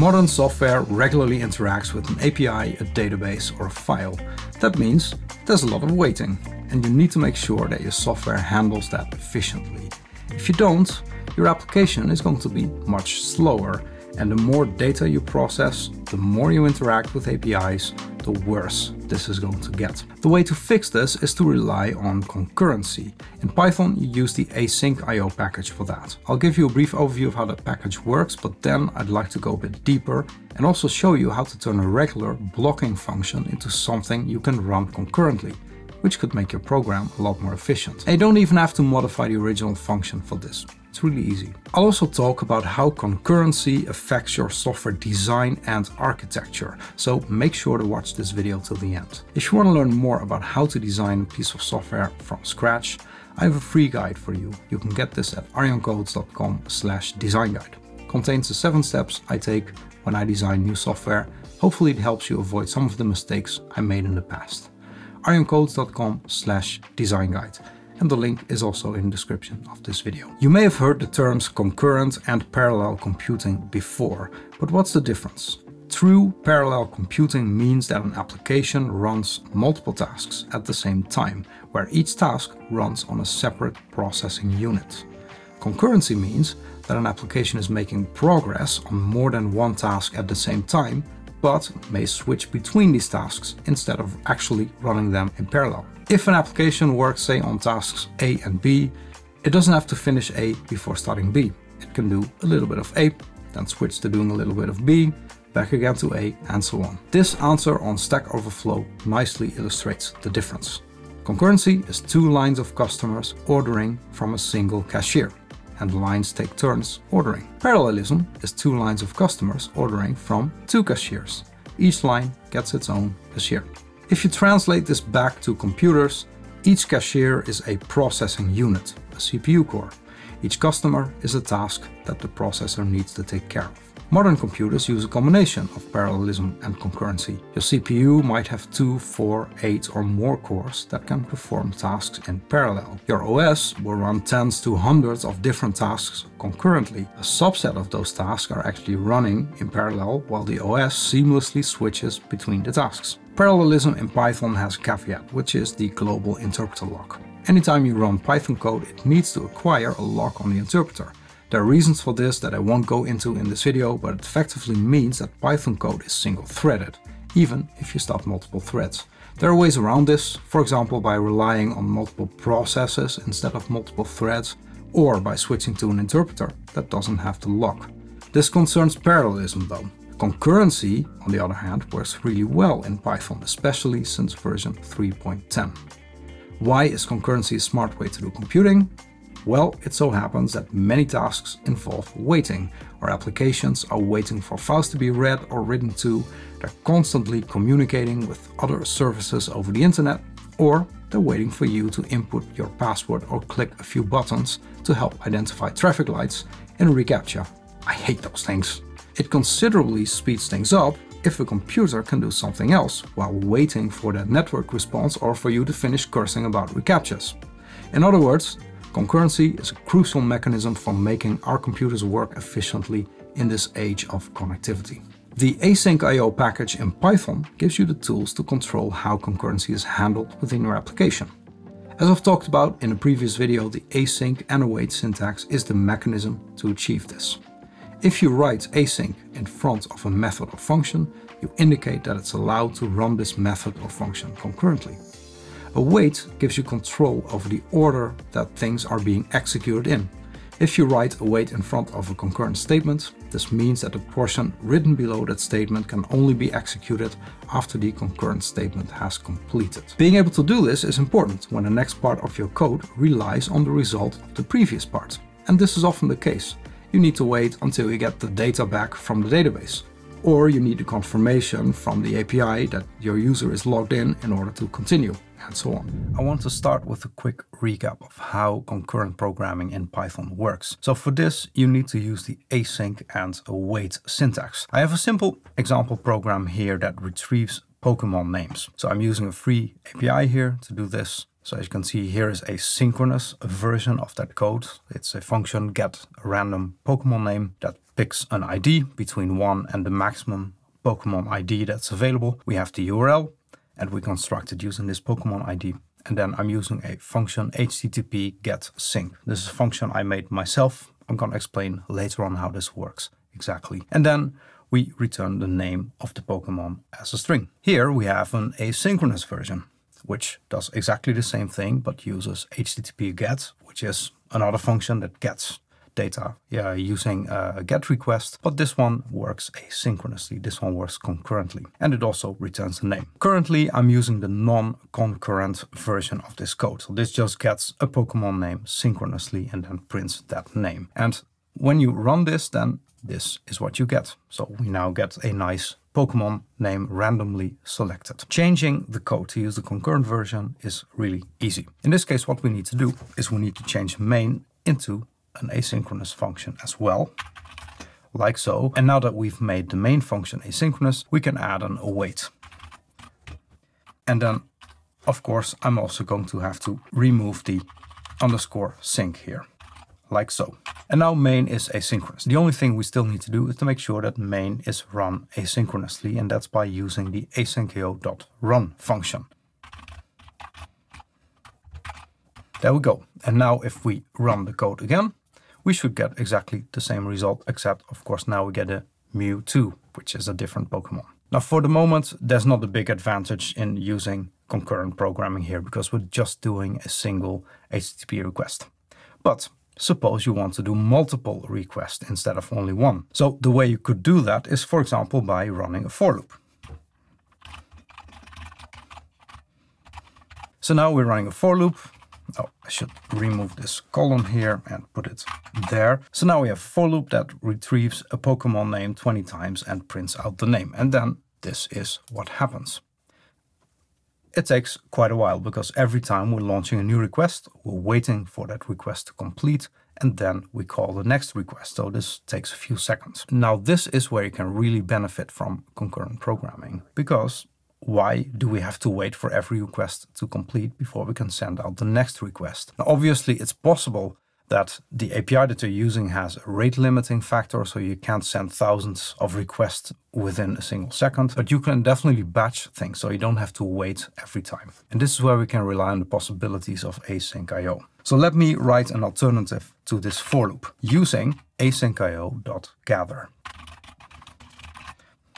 Modern software regularly interacts with an API, a database or a file. That means there's a lot of waiting and you need to make sure that your software handles that efficiently. If you don't, your application is going to be much slower and the more data you process, the more you interact with APIs, the worse this is going to get. The way to fix this is to rely on concurrency. In Python, you use the async IO package for that. I'll give you a brief overview of how that package works, but then I'd like to go a bit deeper and also show you how to turn a regular blocking function into something you can run concurrently which could make your program a lot more efficient. And you don't even have to modify the original function for this. It's really easy. I'll also talk about how concurrency affects your software design and architecture, so make sure to watch this video till the end. If you want to learn more about how to design a piece of software from scratch, I have a free guide for you. You can get this at arjancodes.com slash design guide. Contains the 7 steps I take when I design new software. Hopefully it helps you avoid some of the mistakes I made in the past. arjancodes.com slash design guide and the link is also in the description of this video. You may have heard the terms concurrent and parallel computing before, but what's the difference? True parallel computing means that an application runs multiple tasks at the same time, where each task runs on a separate processing unit. Concurrency means that an application is making progress on more than one task at the same time, but may switch between these tasks instead of actually running them in parallel. If an application works, say, on tasks A and B, it doesn't have to finish A before starting B. It can do a little bit of A, then switch to doing a little bit of B, back again to A, and so on. This answer on Stack Overflow nicely illustrates the difference. Concurrency is two lines of customers ordering from a single cashier, and lines take turns ordering. Parallelism is two lines of customers ordering from two cashiers. Each line gets its own cashier. If you translate this back to computers, each cashier is a processing unit, a CPU core. Each customer is a task that the processor needs to take care of. Modern computers use a combination of parallelism and concurrency. Your CPU might have 2, 4, 8 or more cores that can perform tasks in parallel. Your OS will run tens to hundreds of different tasks concurrently. A subset of those tasks are actually running in parallel while the OS seamlessly switches between the tasks. Parallelism in Python has a caveat, which is the global interpreter lock. Anytime you run Python code, it needs to acquire a lock on the interpreter. There are reasons for this that I won't go into in this video, but it effectively means that Python code is single-threaded, even if you start multiple threads. There are ways around this, for example by relying on multiple processes instead of multiple threads, or by switching to an interpreter that doesn't have to lock. This concerns parallelism though. Concurrency, on the other hand, works really well in Python, especially since version 3.10. Why is concurrency a smart way to do computing? Well, it so happens that many tasks involve waiting. Our applications are waiting for files to be read or written to, they're constantly communicating with other services over the internet, or they're waiting for you to input your password or click a few buttons to help identify traffic lights in a reCAPTCHA. I hate those things. It considerably speeds things up if a computer can do something else while waiting for that network response or for you to finish cursing about reCAPTCHAs. In other words, Concurrency is a crucial mechanism for making our computers work efficiently in this age of connectivity. The async IO package in Python gives you the tools to control how concurrency is handled within your application. As I've talked about in a previous video, the async and await syntax is the mechanism to achieve this. If you write async in front of a method or function, you indicate that it's allowed to run this method or function concurrently. Await gives you control over the order that things are being executed in. If you write await in front of a concurrent statement, this means that the portion written below that statement can only be executed after the concurrent statement has completed. Being able to do this is important when the next part of your code relies on the result of the previous part. And this is often the case. You need to wait until you get the data back from the database. Or you need a confirmation from the API that your user is logged in in order to continue and so on. I want to start with a quick recap of how concurrent programming in Python works. So for this, you need to use the async and await syntax. I have a simple example program here that retrieves Pokemon names. So I'm using a free API here to do this. So as you can see here is a synchronous version of that code. It's a function get a random Pokemon name that picks an ID between 1 and the maximum Pokemon ID that's available. We have the URL and we construct it using this Pokemon ID. And then I'm using a function http get sync. This is a function I made myself. I'm going to explain later on how this works exactly. And then we return the name of the Pokemon as a string. Here we have an asynchronous version, which does exactly the same thing, but uses HTTP GET, which is another function that gets data yeah, using a GET request, but this one works asynchronously. This one works concurrently, and it also returns the name. Currently, I'm using the non-concurrent version of this code. So this just gets a Pokemon name synchronously and then prints that name. And when you run this, then this is what you get. So we now get a nice Pokemon name randomly selected. Changing the code to use the concurrent version is really easy. In this case, what we need to do is we need to change main into an asynchronous function as well, like so. And now that we've made the main function asynchronous, we can add an await. And then, of course, I'm also going to have to remove the underscore sync here like so. And now main is asynchronous. The only thing we still need to do is to make sure that main is run asynchronously, and that's by using the asyncio.run function. There we go. And now if we run the code again, we should get exactly the same result, except of course now we get a Mewtwo, which is a different Pokemon. Now for the moment, there's not a big advantage in using concurrent programming here because we're just doing a single HTTP request. But Suppose you want to do multiple requests instead of only one. So the way you could do that is, for example, by running a for loop. So now we're running a for loop. Oh, I should remove this column here and put it there. So now we have for loop that retrieves a Pokemon name 20 times and prints out the name. And then this is what happens. It takes quite a while because every time we're launching a new request, we're waiting for that request to complete and then we call the next request. So this takes a few seconds. Now this is where you can really benefit from concurrent programming because why do we have to wait for every request to complete before we can send out the next request? Now obviously it's possible that the API that you're using has a rate limiting factor, so you can't send thousands of requests within a single second, but you can definitely batch things, so you don't have to wait every time. And this is where we can rely on the possibilities of async IO. So let me write an alternative to this for loop using async asyncio.gather.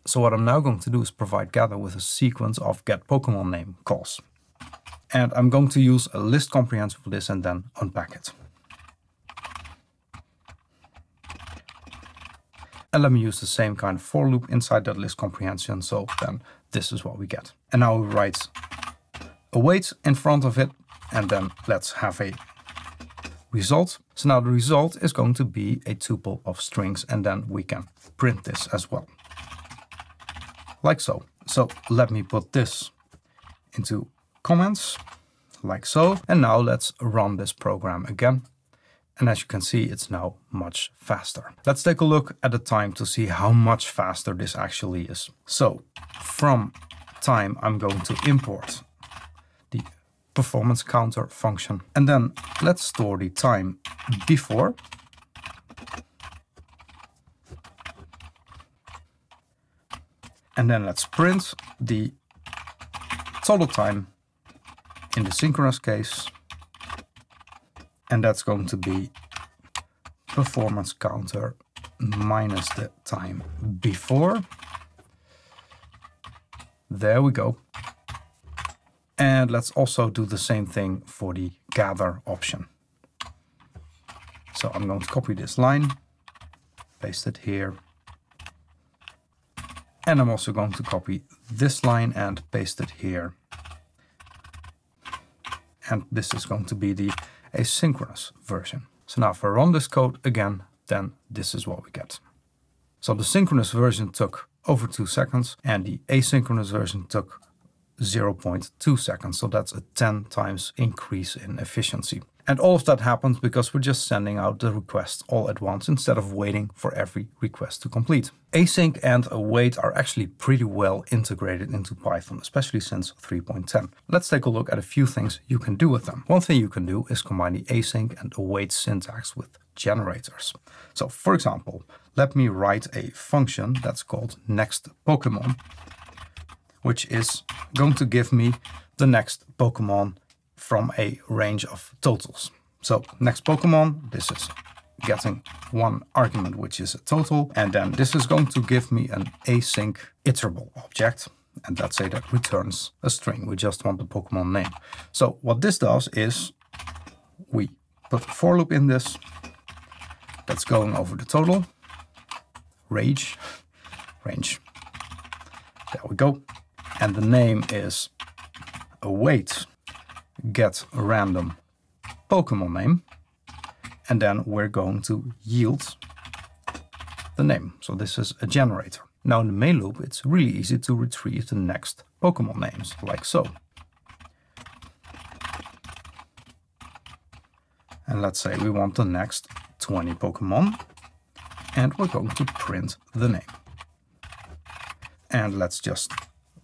So what I'm now going to do is provide gather with a sequence of get Pokemon name calls. And I'm going to use a list comprehension for this and then unpack it. And let me use the same kind of for loop inside that list comprehension. So then this is what we get. And now we write a await in front of it. And then let's have a result. So now the result is going to be a tuple of strings. And then we can print this as well. Like so. So let me put this into comments like so. And now let's run this program again. And as you can see, it's now much faster. Let's take a look at the time to see how much faster this actually is. So from time, I'm going to import the performance counter function. And then let's store the time before. And then let's print the total time in the synchronous case and that's going to be performance counter minus the time before. There we go. And let's also do the same thing for the gather option. So I'm going to copy this line, paste it here. And I'm also going to copy this line and paste it here. And this is going to be the asynchronous version. So now if I run this code again, then this is what we get. So the synchronous version took over 2 seconds and the asynchronous version took 0.2 seconds. So that's a 10 times increase in efficiency. And all of that happens because we're just sending out the request all at once instead of waiting for every request to complete. Async and await are actually pretty well integrated into Python, especially since 3.10. Let's take a look at a few things you can do with them. One thing you can do is combine the async and await syntax with generators. So for example, let me write a function that's called next Pokemon, which is going to give me the next Pokemon from a range of totals. So next Pokemon, this is getting one argument, which is a total. And then this is going to give me an async iterable object. And let's say that returns a string. We just want the Pokemon name. So what this does is we put a for loop in this that's going over the total range, range. There we go. And the name is await get random Pokemon name. And then we're going to yield the name. So this is a generator. Now in the main loop, it's really easy to retrieve the next Pokemon names, like so. And let's say we want the next 20 Pokemon. And we're going to print the name. And let's just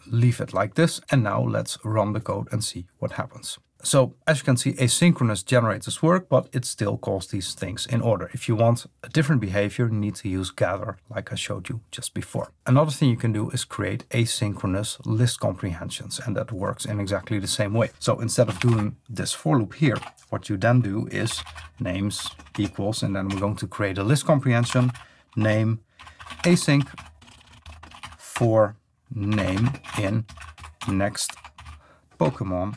leave it like this. And now let's run the code and see what happens. So as you can see, asynchronous generators work, but it still calls these things in order. If you want a different behavior, you need to use gather, like I showed you just before. Another thing you can do is create asynchronous list comprehensions, and that works in exactly the same way. So instead of doing this for loop here, what you then do is names equals, and then we're going to create a list comprehension, name, async for name in next Pokemon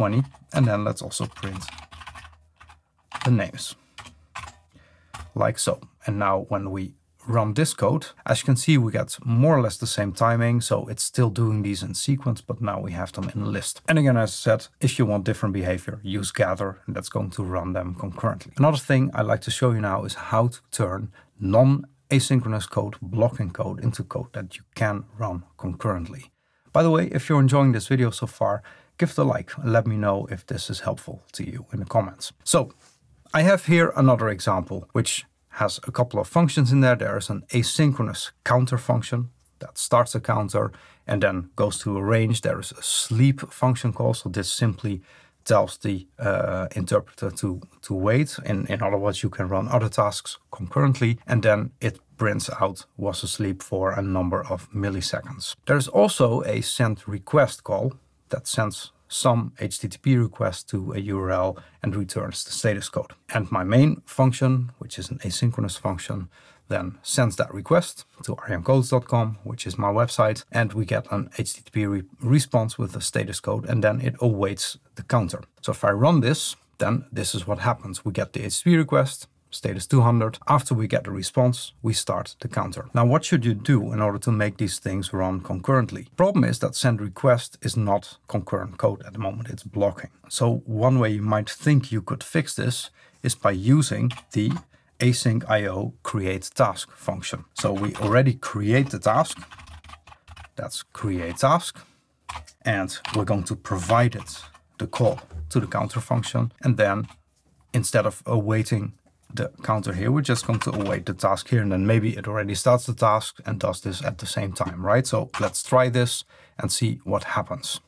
20 and then let's also print the names like so. And now when we run this code, as you can see, we get more or less the same timing. So it's still doing these in sequence, but now we have them in a list. And again, as I said, if you want different behavior, use gather, and that's going to run them concurrently. Another thing I'd like to show you now is how to turn non-asynchronous code, blocking code, into code that you can run concurrently. By the way, if you're enjoying this video so far, give a like and let me know if this is helpful to you in the comments. So I have here another example which has a couple of functions in there. There is an asynchronous counter function that starts a counter and then goes to a range. There is a sleep function call. So this simply tells the uh, interpreter to, to wait. In, in other words, you can run other tasks concurrently and then it prints out was asleep for a number of milliseconds. There's also a send request call that sends some HTTP request to a URL and returns the status code. And my main function, which is an asynchronous function, then sends that request to arjancodes.com, which is my website, and we get an HTTP re response with the status code, and then it awaits the counter. So if I run this, then this is what happens. We get the HTTP request, status 200. After we get the response, we start the counter. Now, what should you do in order to make these things run concurrently? Problem is that send request is not concurrent code at the moment, it's blocking. So one way you might think you could fix this is by using the async IO create task function. So we already create the task. That's create task. And we're going to provide it the call to the counter function. And then instead of awaiting the counter here, we're just going to await the task here and then maybe it already starts the task and does this at the same time, right? So let's try this and see what happens.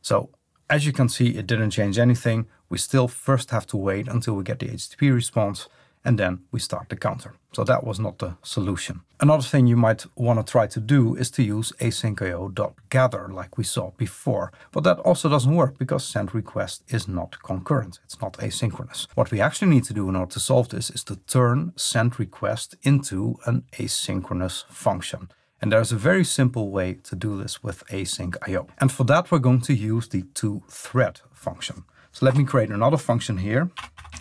So as you can see, it didn't change anything. We still first have to wait until we get the HTTP response and then we start the counter. So that was not the solution. Another thing you might want to try to do is to use asyncio.gather like we saw before, but that also doesn't work because send request is not concurrent, it's not asynchronous. What we actually need to do in order to solve this is to turn send request into an asynchronous function. And there's a very simple way to do this with asyncio. And for that, we're going to use the toThread function. So let me create another function here,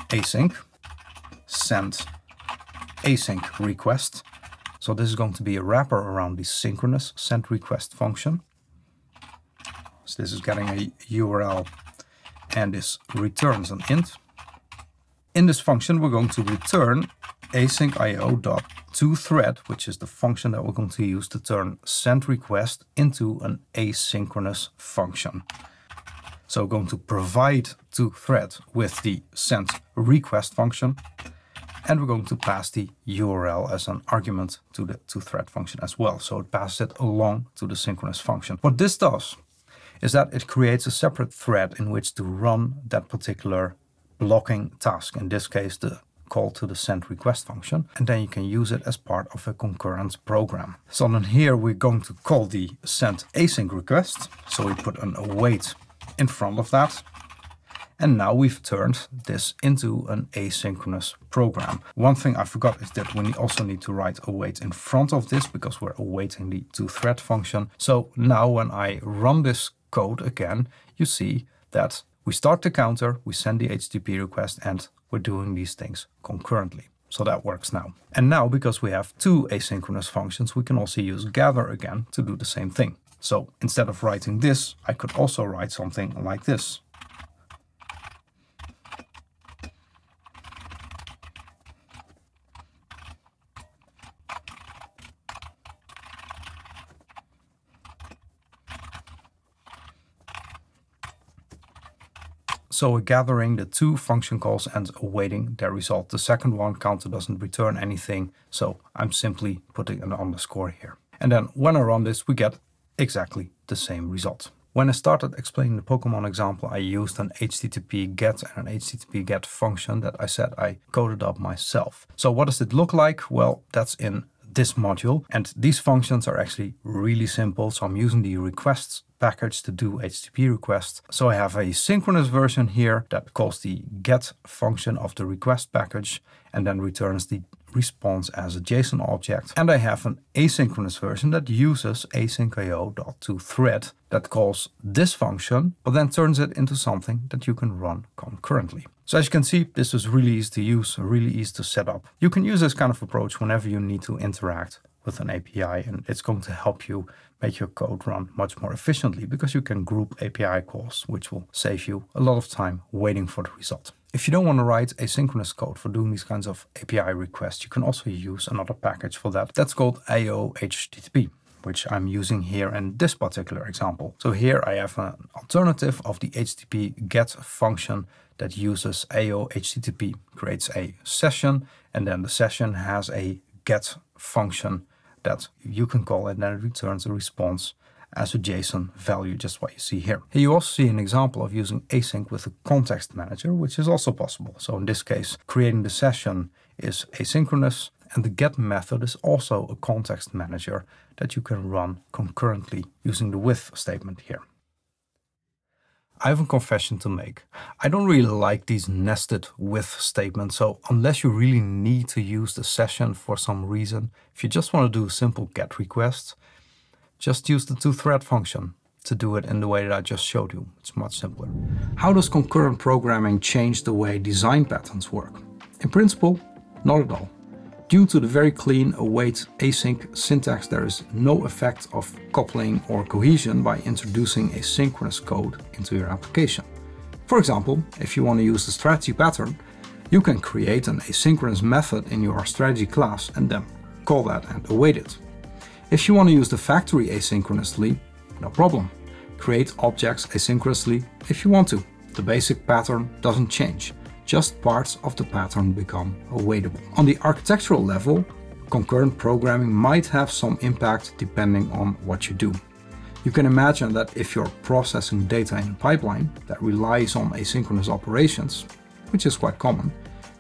async, send async request. So this is going to be a wrapper around the synchronous send request function. So this is getting a URL and this returns an int. In this function, we're going to return async io.toThread, which is the function that we're going to use to turn send request into an asynchronous function. So going to provide to thread with the send request function. And we're going to pass the URL as an argument to the to thread function as well. So it passes it along to the synchronous function. What this does is that it creates a separate thread in which to run that particular blocking task. In this case, the call to the send request function, and then you can use it as part of a concurrent program. So then here we're going to call the send async request. So we put an await in front of that. And now we've turned this into an asynchronous program. One thing I forgot is that we also need to write await in front of this because we're awaiting the toThread function. So now when I run this code again, you see that we start the counter, we send the HTTP request, and we're doing these things concurrently. So that works now. And now, because we have two asynchronous functions, we can also use gather again to do the same thing. So instead of writing this, I could also write something like this. So we're gathering the two function calls and awaiting their result. The second one, counter doesn't return anything, so I'm simply putting an underscore here. And then when I run this, we get exactly the same result. When I started explaining the Pokemon example, I used an HTTP GET and an HTTP GET function that I said I coded up myself. So what does it look like? Well, that's in this module. And these functions are actually really simple. So I'm using the requests package to do HTTP requests. So I have a synchronous version here that calls the get function of the request package and then returns the response as a JSON object. And I have an asynchronous version that uses asyncio.toThread that calls this function, but then turns it into something that you can run concurrently. So as you can see, this is really easy to use, really easy to set up. You can use this kind of approach whenever you need to interact with an API and it's going to help you make your code run much more efficiently because you can group API calls, which will save you a lot of time waiting for the result. If you don't want to write asynchronous code for doing these kinds of API requests, you can also use another package for that. That's called aiohttp which I'm using here in this particular example. So here I have an alternative of the HTTP GET function that uses aiohttp, creates a session, and then the session has a GET function that you can call and then it returns a response as a JSON value, just what you see here. Here you also see an example of using async with a context manager, which is also possible. So in this case, creating the session is asynchronous and the get method is also a context manager that you can run concurrently using the with statement here. I have a confession to make. I don't really like these nested with statements, so unless you really need to use the session for some reason, if you just want to do a simple GET request, just use the toThread function to do it in the way that I just showed you. It's much simpler. How does concurrent programming change the way design patterns work? In principle, not at all. Due to the very clean await async syntax, there is no effect of coupling or cohesion by introducing a synchronous code into your application. For example, if you want to use the strategy pattern, you can create an asynchronous method in your strategy class and then call that and await it. If you want to use the factory asynchronously, no problem. Create objects asynchronously if you want to. The basic pattern doesn't change just parts of the pattern become awaitable. On the architectural level, concurrent programming might have some impact depending on what you do. You can imagine that if you're processing data in a pipeline that relies on asynchronous operations, which is quite common,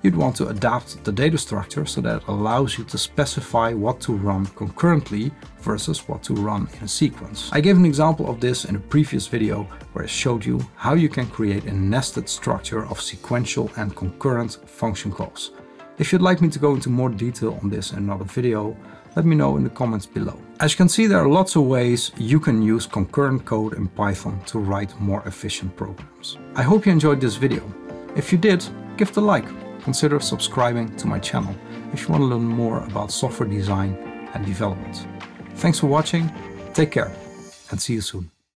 you'd want to adapt the data structure so that it allows you to specify what to run concurrently versus what to run in a sequence. I gave an example of this in a previous video where I showed you how you can create a nested structure of sequential and concurrent function calls. If you'd like me to go into more detail on this in another video, let me know in the comments below. As you can see, there are lots of ways you can use concurrent code in Python to write more efficient programs. I hope you enjoyed this video. If you did, give it a like consider subscribing to my channel if you want to learn more about software design and development. Thanks for watching, take care and see you soon.